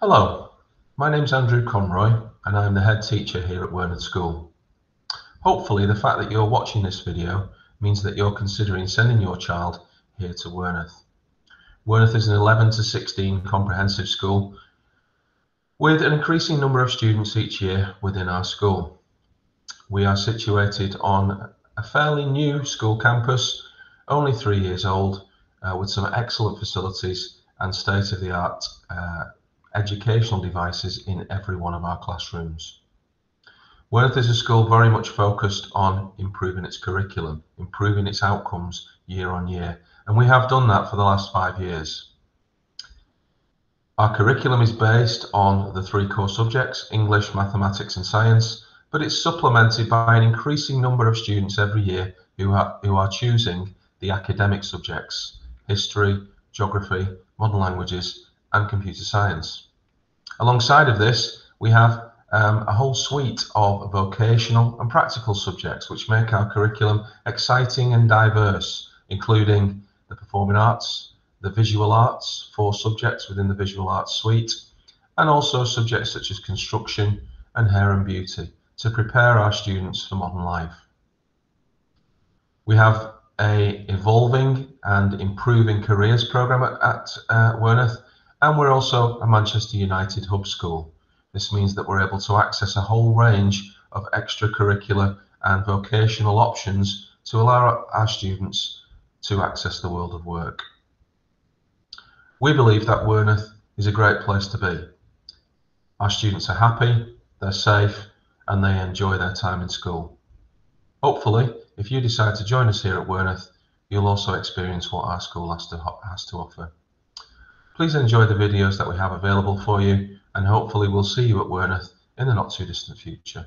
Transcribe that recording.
Hello, my name's Andrew Conroy and I'm the head teacher here at Werneth School. Hopefully the fact that you're watching this video means that you're considering sending your child here to Werneth. Werneth is an 11 to 16 comprehensive school with an increasing number of students each year within our school. We are situated on a fairly new school campus, only three years old, uh, with some excellent facilities and state-of-the-art uh, educational devices in every one of our classrooms. Werneth is a school very much focused on improving its curriculum, improving its outcomes year on year, and we have done that for the last five years. Our curriculum is based on the three core subjects, English, mathematics and science, but it's supplemented by an increasing number of students every year who are, who are choosing the academic subjects, history, geography, modern languages and computer science. Alongside of this, we have um, a whole suite of vocational and practical subjects which make our curriculum exciting and diverse, including the performing arts, the visual arts, four subjects within the visual arts suite, and also subjects such as construction and hair and beauty to prepare our students for modern life. We have a evolving and improving careers program at, at uh, Werneth, and we're also a Manchester United hub school. This means that we're able to access a whole range of extracurricular and vocational options to allow our students to access the world of work. We believe that Werneth is a great place to be. Our students are happy, they're safe, and they enjoy their time in school. Hopefully, if you decide to join us here at Werneth, you'll also experience what our school has to, has to offer. Please enjoy the videos that we have available for you and hopefully we'll see you at Werneth in the not too distant future.